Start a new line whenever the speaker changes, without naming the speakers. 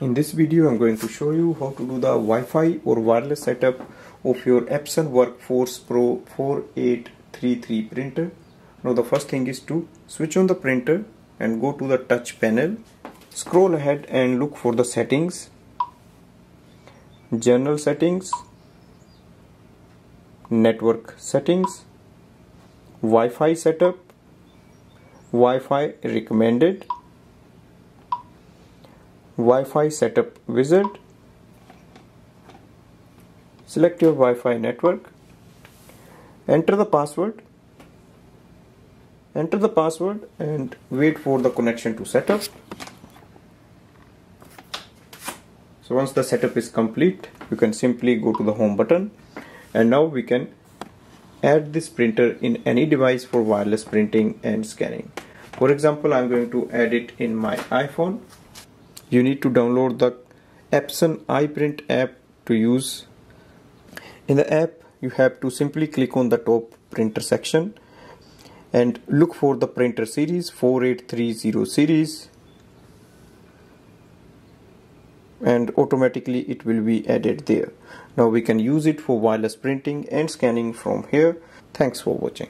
In this video I'm going to show you how to do the Wi-Fi or wireless setup of your Epson Workforce Pro 4833 printer. Now the first thing is to switch on the printer and go to the touch panel. Scroll ahead and look for the settings. General settings. Network settings. Wi-Fi setup. Wi-Fi recommended. Wi-Fi setup wizard. Select your Wi-Fi network. Enter the password. Enter the password and wait for the connection to set up. So once the setup is complete you can simply go to the home button. And now we can add this printer in any device for wireless printing and scanning for example I'm going to add it in my iPhone you need to download the Epson iPrint app to use. In the app, you have to simply click on the top printer section and look for the printer series 4830 series and automatically it will be added there. Now we can use it for wireless printing and scanning from here. Thanks for watching.